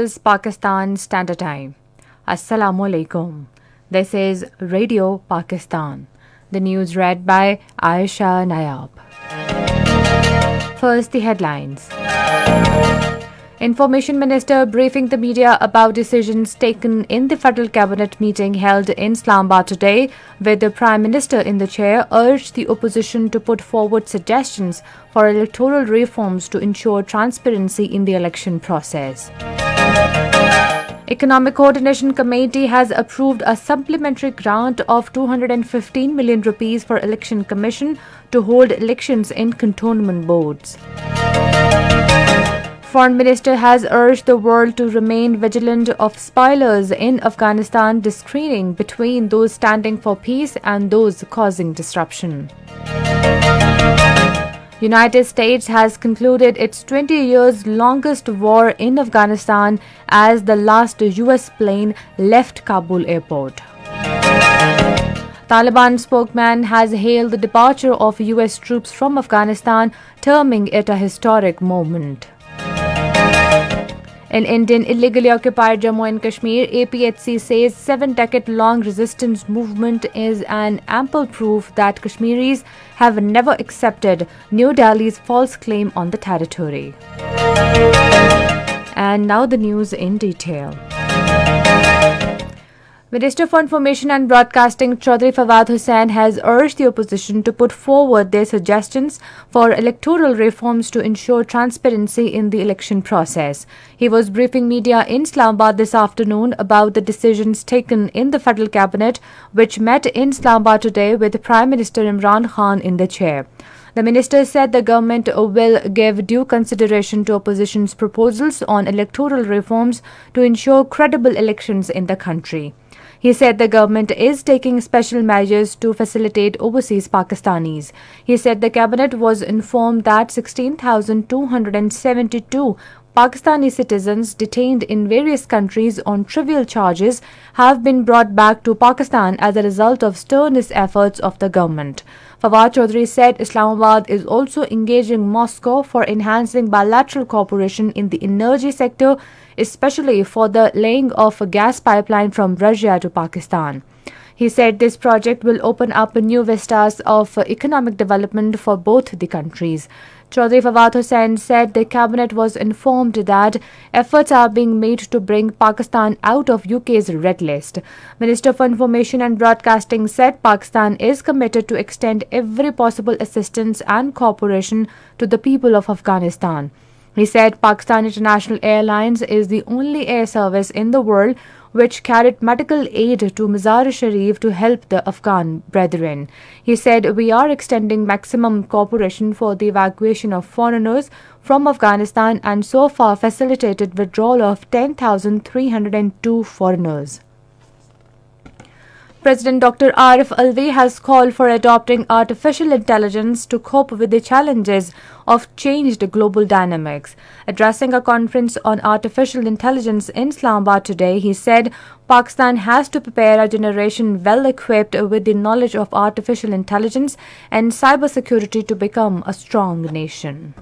is Pakistan Standard Time. Assalamu alaikum. This is Radio Pakistan. The news read by Aisha Nayab. First, the headlines. Information Minister briefing the media about decisions taken in the Federal Cabinet meeting held in Islamabad today, where the Prime Minister in the chair, urged the opposition to put forward suggestions for electoral reforms to ensure transparency in the election process. Economic Coordination Committee has approved a supplementary grant of 215 million rupees for Election Commission to hold elections in cantonment boards. Foreign Minister has urged the world to remain vigilant of spoilers in Afghanistan, discerning between those standing for peace and those causing disruption. United States has concluded its 20 years longest war in Afghanistan as the last US plane left Kabul airport. Taliban spokesman has hailed the departure of US troops from Afghanistan, terming it a historic moment. In Indian illegally occupied Jammu and Kashmir, APHC says seven decade long resistance movement is an ample proof that Kashmiris have never accepted New Delhi's false claim on the territory. And now the news in detail. Minister for Information and Broadcasting Chaudhry Fawad Hussain has urged the opposition to put forward their suggestions for electoral reforms to ensure transparency in the election process. He was briefing media in Islamabad this afternoon about the decisions taken in the federal cabinet, which met in Islamabad today with Prime Minister Imran Khan in the chair. The minister said the government will give due consideration to opposition's proposals on electoral reforms to ensure credible elections in the country. He said the government is taking special measures to facilitate overseas Pakistanis. He said the cabinet was informed that 16,272 Pakistani citizens detained in various countries on trivial charges have been brought back to Pakistan as a result of sternest efforts of the government. Fawad Chaudhry said Islamabad is also engaging Moscow for enhancing bilateral cooperation in the energy sector, especially for the laying of a gas pipeline from Russia to Pakistan. He said this project will open up new vistas of economic development for both the countries. Chaudhry Fawad Hussain said the cabinet was informed that efforts are being made to bring Pakistan out of UK's red list. Minister for Information and Broadcasting said Pakistan is committed to extend every possible assistance and cooperation to the people of Afghanistan. He said Pakistan International Airlines is the only air service in the world which carried medical aid to Mazar Sharif to help the Afghan brethren. He said, We are extending maximum cooperation for the evacuation of foreigners from Afghanistan and so far facilitated withdrawal of 10,302 foreigners. President Dr. Arif Alvi has called for adopting artificial intelligence to cope with the challenges of changed global dynamics. Addressing a conference on artificial intelligence in Islamabad today, he said Pakistan has to prepare a generation well equipped with the knowledge of artificial intelligence and cybersecurity to become a strong nation.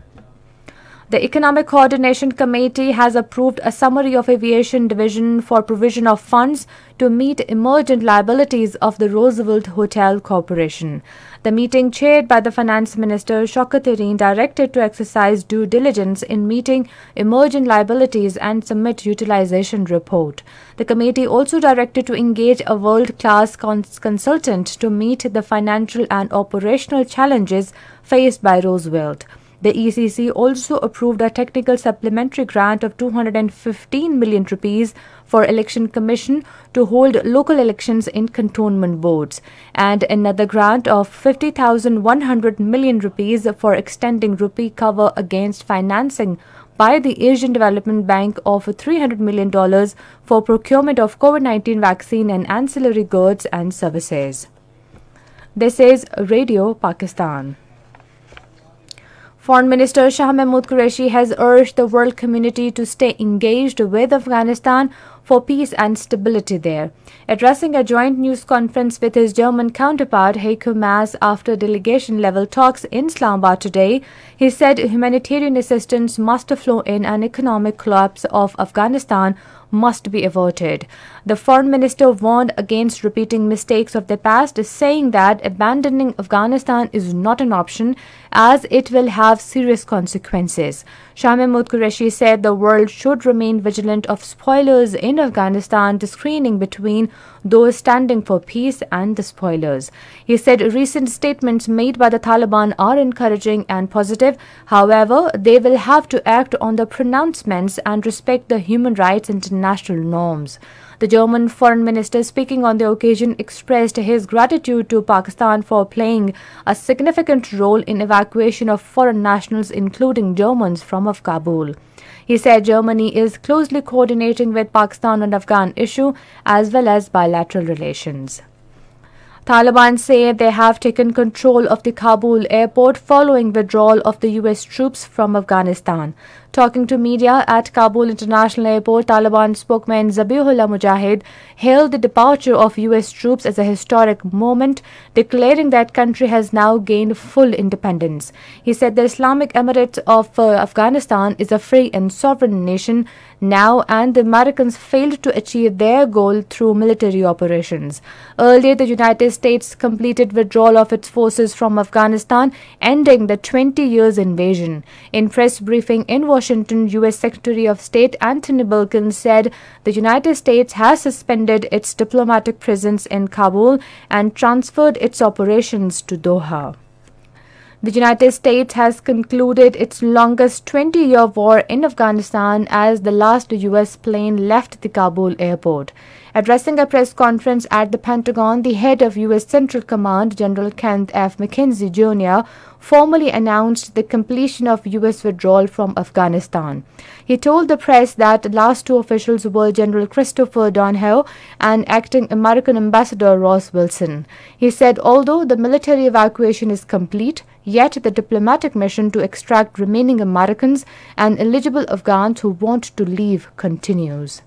The Economic Coordination Committee has approved a summary of aviation division for provision of funds to meet emergent liabilities of the Roosevelt Hotel Corporation. The meeting, chaired by the Finance Minister Shaukat directed to exercise due diligence in meeting emergent liabilities and submit utilization report. The committee also directed to engage a world-class cons- consultant to meet the financial and operational challenges faced by Roosevelt. The ECC also approved a technical supplementary grant of 215 million rupees for election commission to hold local elections in cantonment boards and another grant of 50,100 million rupees for extending rupee cover against financing by the Asian Development Bank of $300 million for procurement of COVID-19 vaccine and ancillary goods and services. This is Radio Pakistan. Foreign Minister Shah Mahmood Qureshi has urged the world community to stay engaged with Afghanistan for peace and stability there. Addressing a joint news conference with his German counterpart Heiko Maas after delegation level talks in Islamabad today, he said humanitarian assistance must flow in and economic collapse of Afghanistan must be averted. The foreign minister warned against repeating mistakes of the past, saying that abandoning Afghanistan is not an option as it will have serious consequences. Shah Mahmood Qureshi said the world should remain vigilant of spoilers in Afghanistan, to screening between those standing for peace and the spoilers. He said recent statements made by the Taliban are encouraging and positive. However, they will have to act on the pronouncements and respect the human rights international norms. The German foreign minister speaking on the occasion expressed his gratitude to Pakistan for playing a significant role in evacuation of foreign nationals including Germans from Kabul. He said Germany is closely coordinating with Pakistan on Afghan issue as well as bilateral relations. Taliban say they have taken control of the Kabul airport following withdrawal of the US troops from Afghanistan. Talking to media at Kabul International Airport, Taliban spokesman Zabihullah Mujahid hailed the departure of US troops as a historic moment, declaring that country has now gained full independence. He said the Islamic Emirate of uh, Afghanistan is a free and sovereign nation now and the Americans failed to achieve their goal through military operations. Earlier, the United States completed withdrawal of its forces from Afghanistan, ending the 20 years invasion. In press briefing in Washington, U.S. Secretary of State Antony Blinken said the United States has suspended its diplomatic presence in Kabul and transferred its operations to Doha. The United States has concluded its longest 20 year war in Afghanistan as the last US plane left the Kabul airport. Addressing a press conference at the Pentagon, the head of US Central Command, General Kenneth F. McKenzie Jr., formally announced the completion of US withdrawal from Afghanistan. He told the press that the last two officials were General Christopher Donahue and acting American Ambassador Ross Wilson. He said although the military evacuation is complete, Yet the diplomatic mission to extract remaining Americans and eligible Afghans who want to leave continues.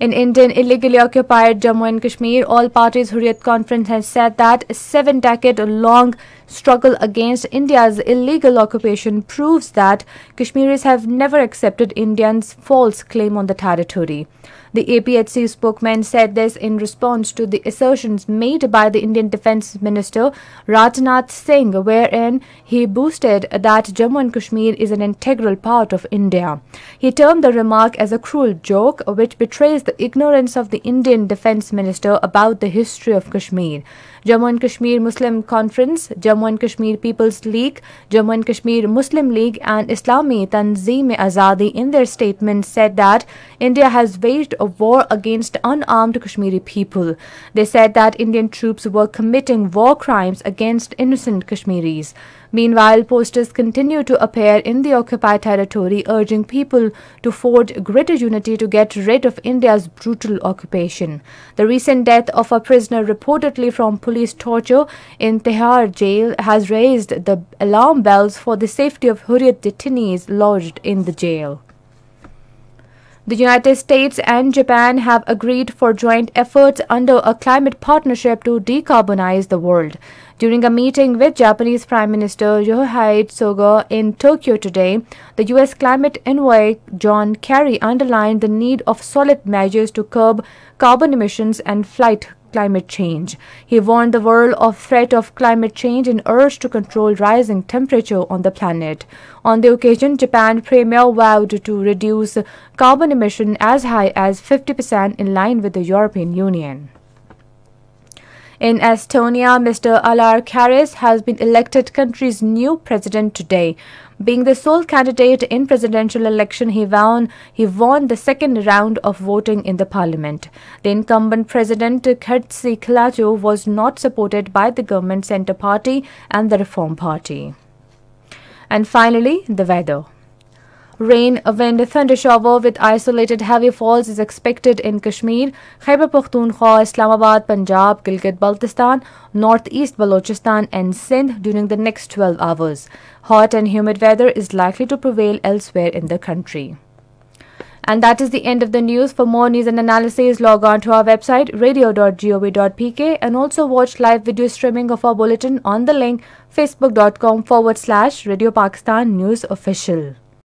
In Indian illegally occupied Jammu and Kashmir, all parties Hurriyat conference has said that a seven decade long struggle against India's illegal occupation proves that Kashmiris have never accepted Indians' false claim on the territory. The APHC spokesman said this in response to the assertions made by the Indian Defence Minister Rajnath Singh, wherein he boasted that Jammu and Kashmir is an integral part of India. He termed the remark as a cruel joke which betrays the ignorance of the Indian Defence Minister about the history of Kashmir. Jammu and Kashmir Muslim Conference, Jammu and Kashmir People's League, Jammu and Kashmir Muslim League and Islami Tanzeem Azadi in their statement said that India has waged a war against unarmed Kashmiri people. They said that Indian troops were committing war crimes against innocent Kashmiris. Meanwhile, posters continue to appear in the occupied territory urging people to forge greater unity to get rid of India's brutal occupation. The recent death of a prisoner reportedly from police torture in Tihar jail has raised the alarm bells for the safety of Hurriyat detainees lodged in the jail. The United States and Japan have agreed for joint efforts under a climate partnership to decarbonize the world. During a meeting with Japanese Prime Minister Yoshihide Suga in Tokyo today, the U.S. climate envoy John Kerry underlined the need of solid measures to curb carbon emissions and flight climate change. He warned the world of threat of climate change and urged to control rising temperature on the planet. On the occasion, Japan premier vowed to reduce carbon emission as high as 50% in line with the European Union. In Estonia, Mr. Alar Karis has been elected country's new president today. Being the sole candidate in presidential election, he won, he won the second round of voting in the parliament. The incumbent president, Kersti Kaljulaid, was not supported by the government centre party and the Reform Party. And finally, the weather. Rain, wind, thunder shower with isolated heavy falls is expected in Kashmir, Khyber Pakhtunkhwa, Islamabad, Punjab, Gilgit-Baltistan, northeast Balochistan and Sindh during the next 12 hours. Hot and humid weather is likely to prevail elsewhere in the country. And that is the end of the news. For more news and analysis, log on to our website radio.gov.pk and also watch live video streaming of our bulletin on the link facebook.com forward slash Radio Pakistan News Official.